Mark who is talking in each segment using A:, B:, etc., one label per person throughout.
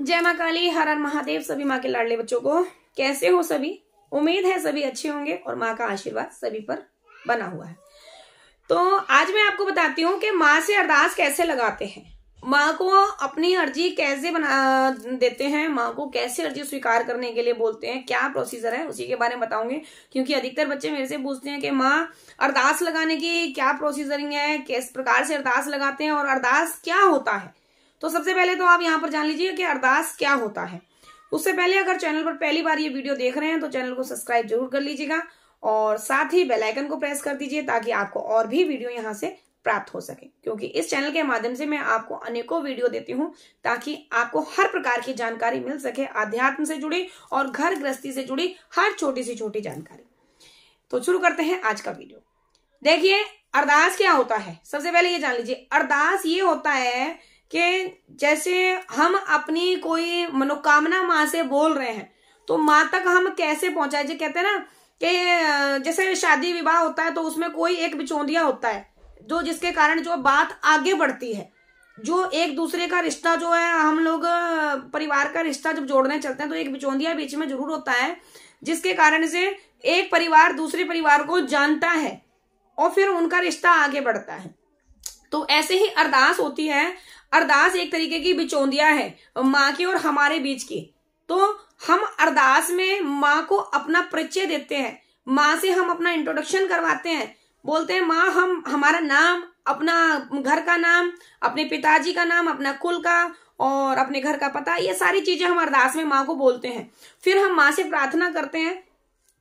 A: जय माँ काली, हर हर महादेव, सभी माँ के लाडले बच्चों को। कैसे हो सभी? उम्मीद है सभी अच्छे होंगे और माँ का आशीर्वाद सभी पर बना हुआ है। तो आज मैं आपको बताती हूँ कि माँ से अरदास कैसे लगाते हैं। माँ को अपनी अर्जी कैसे बना, देते हैं, माँ को कैसे अर्जी स्वीकार करने के लिए बोलते हैं, क्या प्रोसीजर है, उसी के बारे में बताऊँगे। क्योंकि अधिकतर बच्चे मेरे से पूछते हैं कि माँ, अरदास लगाने की क्या प्रोसीजरिंग है, किस प्रकार से अरदास लगाते हैं और अरदास क्या होता है। तो सबसे पहले तो आप यहाँ पर जान लीजिए कि अरदास क्या होता है। उससे पहले अगर चैनल पर पहली बार ये वीडियो देख रहे हैं तो चैनल को सब्सक्राइब ज़रूर कर लीजिएगा और साथ ही बेल आइकन को प्रेस कर दीजिए ताकि आपको और भी वीडियो यहाँ से प्राप्त हो सके। क्योंकि इस चैनल के माध्यम से मैं आपको अनेकों वीडियो देती हूँ ताकि आपको हर प्रकार की जानकारी मिल सके, आध्यात्म से जुड़ी और घर गृहस्थी से जुड़ी हर छोटी सी छोटी जानकारी। तो शुरू करते हैं आज का वीडियो। देखिए, अरदास क्या होता है? सबसे पहले ये जान लीजिए, अरदास ये होता है कि जैसे हम अपनी कोई मनोकामना माँ से बोल रहे हैं तो माँ तक हम कैसे पहुँचाए? जो कहते हैं ना कि जैसे शादी विवाह होता है तो उसमें कोई एक बिचौंदिया होता है, जो जिसके कारण जो बात आगे बढ़ती है, जो एक दूसरे का रिश्ता जो है, हम लोग परिवार का रिश्ता जब जोड़ने चलते हैं तो एक बिचौंदिया बीच में ज़रूर होता है, जिसके कारण से एक परिवार दूसरे परिवार को जानता है और फिर उनका रिश्ता आगे बढ़ता है। तो ऐसे ही अरदास होती है। अरदास एक तरीके की बिचौंदिया है, माँ की और हमारे बीच की। तो हम अरदास में माँ को अपना परिचय देते हैं। माँ से हम अपना इंट्रोडक्शन करवाते हैं। बोलते हैं, माँ, हम, हमारा नाम, अपना घर का नाम, अपने पिताजी का नाम, अपना कुल का और अपने घर का पता, ये सारी चीज़ें हम अरदास में माँ को बोलते हैं। फिर हम माँ से प्रार्थना करते हैं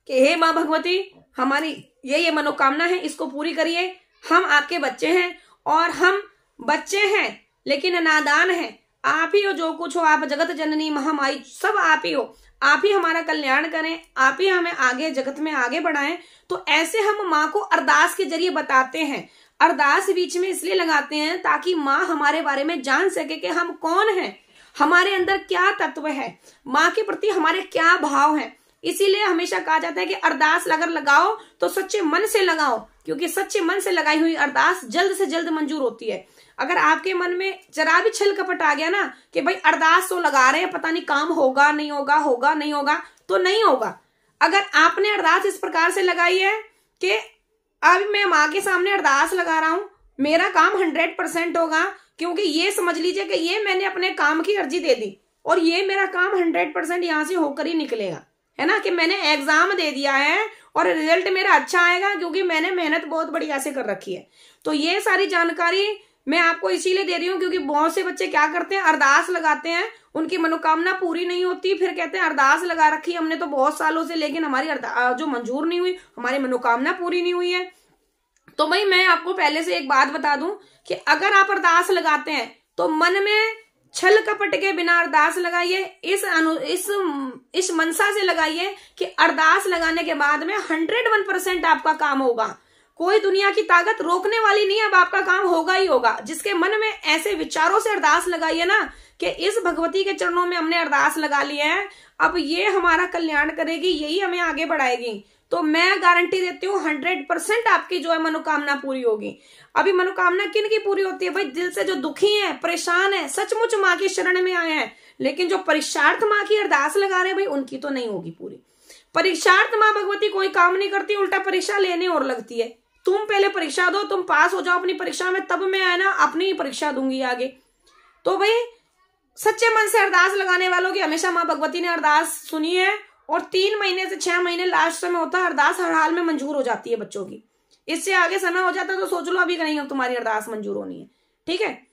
A: कि, हे माँ भगवती, हमारी ये ये मनोकामना है, इसको पूरी करिए। हम आपके बच्चे हैं और हम बच्चे हैं, लेकिन नादान है। आप ही हो जो कुछ हो, आप जगत जननी महामारी सब आप ही हो। आप ही हमारा कल्याण करें, आप ही हमें आगे, जगत में आगे बढ़ाएँ। तो ऐसे हम माँ को अरदास के ज़रिए बताते हैं। अरदास बीच में इसलिए लगाते हैं ताकि माँ हमारे बारे में जान सके कि हम कौन हैं। हमारे अंदर क्या तत्व है? माँ के प्रति हमारे क्या भाव है? इसीलिए हमेशा कहा जाता है कि अरदास अगर लगाओ तो सच्चे मन से लगाओ। क्योंकि सच्चे मन से लगाई हुई अरदास जल्द से जल्द मंजूर होती है। अगर आपके मन में जरा भी छल कपट आ गया ना कि भाई अरदास तो लगा रहे हैं, पता नहीं काम होगा, नहीं होगा होगा, नहीं होगा तो नहीं होगा। अगर आपने अरदास इस प्रकार से लगाई है कि अब मैं माँ के सामने अरदास लगा रहा हूँ, मेरा काम हंड्रेड परसेंट होगा, क्योंकि ये समझ लीजिए कि ये मैंने अपने काम की अर्जी दे दी और ये मेरा काम हंड्रेड परसेंट यहाँ से होकर ही निकलेगा। है ना कि मैंने एग्ज़ाम दे दिया है और रिज़ल्ट मेरा अच्छा आएगा क्योंकि मैंने मेहनत बहुत बढ़िया से कर रखी है। तो ये सारी जानकारी मैं आपको इसीलिए दे रही हूँ क्योंकि बहुत से बच्चे क्या करते हैं, अरदास लगाते हैं, उनकी मनोकामना पूरी नहीं होती, फिर कहते हैं, अरदास लगा रखी हमने तो बहुत सालों से, लेकिन हमारी जो मंजूर नहीं हुई, हमारी मनोकामना पूरी नहीं हुई है। तो भाई मैं आपको पहले से एक बात बता दूँ कि अगर आप अरदास लगाते हैं तो मन में छल कपट के बिना अरदास लगाइए, इस अनु, इस इस मनसा से लगाइए कि अरदास लगाने के बाद में हंड्रेड वन परसेंट आपका काम होगा। कोई दुनिया की ताकत रोकने वाली नहीं, अब आपका काम होगा ही होगा। जिसके मन में ऐसे विचारों से अरदास लगाइए ना कि इस भगवती के चरणों में हमने अरदास लगा लिया है, अब ये हमारा कल्याण करेगी, यही हमें आगे बढ़ाएगी। तो मैं गारंटी देती हूँ, हंड्रेड परसेंट आपकी जो है मनोकामना पूरी होगी। अभी मनोकामना किन की पूरी होती है? भाई, दिल से जो दुखी है, परेशान है, सचमुच माँ की शरण में आए हैं, लेकिन जो परीक्षार्थ माँ की अरदास लगा रहे हैं, भाई, उनकी तो नहीं होगी पूरी। परीक्षार्थ माँ भगवती कोई काम नहीं करती, उल्टा परीक्षा लेने और लगती है। तुम पहले परीक्षा दो, तुम पास हो जाओ अपनी परीक्षा में, तब मैं है ना, अपनी ही परीक्षा दूँगी आगे। तो भाई, सच्चे मन से अरदास लगाने वालों की हमेशा माँ भगवती ने अरदास सुनी है और तीन महीने से छह महीने लास्ट समय होता है, अरदास हर हाल में मंजूर हो जाती है बच्चों की। इससे आगे समय हो जाता है तो सोच लो अभी नहीं तुम्हारी अरदास मंजूर होनी है। ठीक है?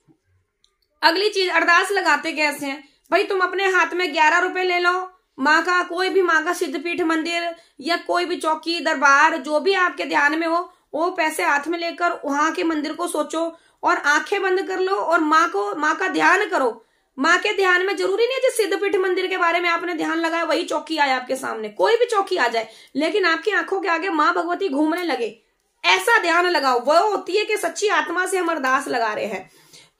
A: अगली चीज़, अरदास लगाते कैसे हैं? भाई, तुम अपने हाथ में ग्यारह रुपए ले लो। माँ का, कोई भी माँ का सिद्धपीठ मंदिर या कोई भी चौकी, दरबार, जो भी आपके ध्यान में हो, वो पैसे हाथ में लेकर वहाँ के मंदिर को सोचो और आँखें बंद कर लो और माँ को, माँ का ध्यान करो। माँ के ध्यान में ज़रूरी नहीं है जिस सिद्धपीठ मंदिर के बारे में आपने ध्यान लगाया, वही चौकी आए आपके सामने। कोई भी चौकी आ जाए, लेकिन आपकी आँखों के आगे माँ भगवती घूमने लगे। ऐसा ध्यान लगाओ, वो होती है कि सच्ची आत्मा से हम अरदास लगा रहे हैं।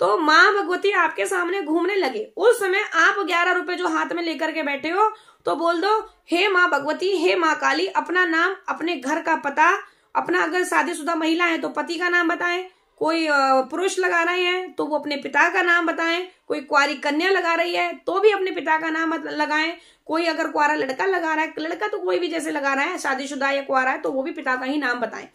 A: तो माँ भगवती आपके सामने घूमने लगे। उस समय आप ग्यारह रुपए जो हाथ में लेकर के बैठे हो तो बोल दो, हे माँ भगवती, हे माँ काली, अपना नाम, अपने घर का पता, अपना अगर शादीशुदा महिला है तो पति का नाम बताएँ। कोई पुरुष लगा रहे हैं तो वो अपने पिता का नाम बताएँ। कोई कुआरी कन्या लगा रही है तो भी अपने पिता का नाम लगाएँ। कोई अगर कुआरा लड़का लगा रहा है लड़का तो कोई भी जैसे लगा रहा है, शादीशुदा या कुआरा है तो वो भी पिता का ही नाम बताएँ।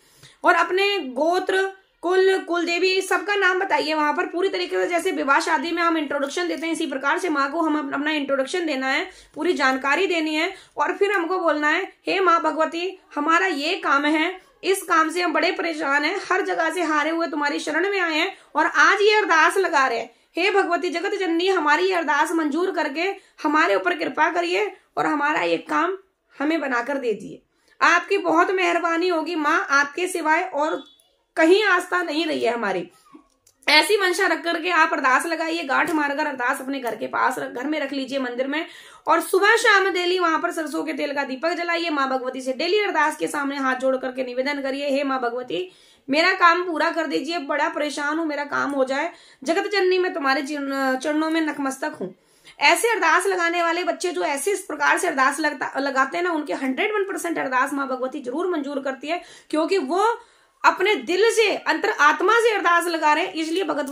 A: और अपने गोत्र, कुल कुल देवी सबका नाम बताइए वहाँ पर। पूरी तरीके से जैसे विवाह शादी में हम इंट्रोडक्शन देते हैं, इसी प्रकार से माँ को हम अपना इंट्रोडक्शन देना है, पूरी जानकारी देनी है। और फिर हमको बोलना है, हे माँ भगवती, हमारा ये काम है इस काम से हम बड़े परेशान हैं। हर जगह से हारे हुए तुम्हारी शरण में आए हैं और आज ये अरदास लगा रहे हैं। हे भगवती जगत जननी, हमारी ये अरदास मंजूर करके हमारे ऊपर कृपा करिए और हमारा ये काम हमें बनाकर दे दिए। आपकी बहुत मेहरबानी होगी माँ, आपके सिवाय और कहीं आस्था नहीं रही है हमारी। ऐसी मंशा रख करके आप अरदास लगाइए, गांठ मारकर अरदास अपने घर के पास घर में रख लीजिए मंदिर में। और सुबह शाम डेली वहाँ पर सरसों के तेल का दीपक जलाइए, माँ भगवती से डेली अरदास के सामने हाथ जोड़ करके निवेदन करिए, हे माँ भगवती, मेरा काम पूरा कर दीजिए, बड़ा परेशान हूँ, मेरा काम हो जाए। जगत जननी, में तुम्हारे चरणों में नकमस्तक हूँ। ऐसे अरदास लगाने वाले बच्चे जो ऐसे इस प्रकार से अरदास लगता, लगाते हैं ना, उनके हंड्रेड वन परसेंट अरदास माँ भगवती ज़रूर मंजूर करती है, क्योंकि वो अपने दिल से, अंतर आत्मा से अरदास लगा रहे हैं। इसलिए भगत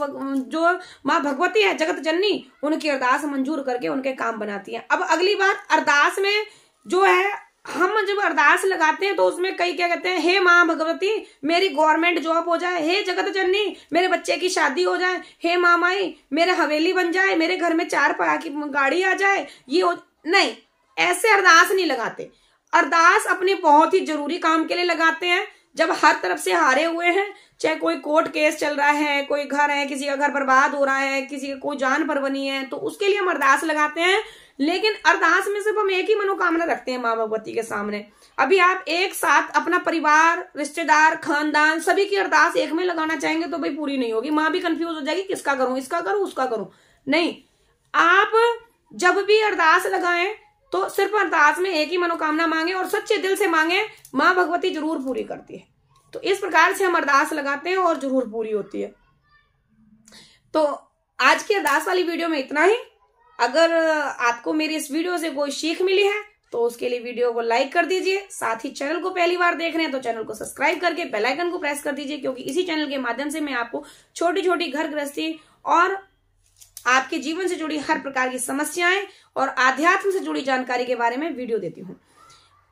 A: जो माँ भगवती है, जगत जननी, उनकी अरदास मंजूर करके उनके काम बनाती है। अब अगली बात अरदास में जो है, हम जब अरदास लगाते हैं तो उसमें कई क्या कहते हैं, हे माँ भगवती, मेरी गवर्नमेंट जॉब हो जाए, हे जगत जननी, मेरे बच्चे की शादी हो जाए, हे माँ माई मेरे हवेली बन जाए, मेरे घर में चार पा की गाड़ी आ जाए, ये हो नहीं, ऐसे अरदास नहीं लगाते। अरदास अपने बहुत ही ज़रूरी काम के लिए लगाते हैं। जब हर तरफ़ से हारे हुए हैं, चाहे कोई कोर्ट केस चल रहा है, कोई घर है, किसी का घर बर्बाद हो रहा है, किसी का कोई जान पर बनी है तो उसके लिए हम अरदास लगाते हैं, लेकिन अरदास में सिर्फ़ हम एक ही मनोकामना रखते हैं माँ भगवती के सामने। अभी आप एक साथ अपना परिवार, रिश्तेदार, खानदान, सभी की अरदास एक में लगाना चाहेंगे तो भाई पूरी नहीं होगी। माँ भी कंफ्यूज हो जाएगी, किसका करूँ, इसका करूँ, उसका करूँ। नहीं, आप जब भी अरदास लगाएँ तो सिर्फ़ अरदास में एक ही मनोकामना मांगे और सच्चे दिल से मांगे, माँ भगवती ज़रूर पूरी करती है। तो इस प्रकार से हम अरदास लगाते हैं और ज़रूर पूरी होती है। तो आज की अरदास वाली वीडियो में इतना ही। अगर आपको मेरी इस वीडियो से कोई सीख मिली है तो उसके लिए वीडियो को लाइक कर दीजिए, साथ ही चैनल को पहली बार देख रहे हैं तो चैनल को सब्सक्राइब करके बेल आइकन को प्रेस कर दीजिए, क्योंकि इसी चैनल के माध्यम से मैं आपको छोटी छोटी घर गृहस्थी और आपके जीवन से जुड़ी हर प्रकार की समस्याएँ और आध्यात्म से जुड़ी जानकारी के बारे में वीडियो देती हूँ।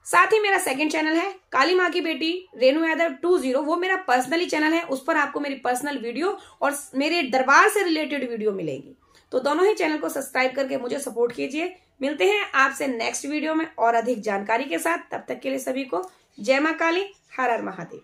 A: साथ ही मेरा सेकंड चैनल है, काली माँ की बेटी, रेणु यादव टू ज़ीरो वो मेरा पर्सनली चैनल है, उस पर आपको मेरी पर्सनल वीडियो और मेरे दरबार से रिलेटेड वीडियो मिलेगी। तो दोनों ही चैनल को सब्सक्राइब करके मुझे सपोर्ट कीजिए। मिलते हैं आपसे नेक्स्ट वीडियो में और अधिक जानकारी के साथ। तब तक के लिए सभी को जय माँ काली, हर हर महादेव।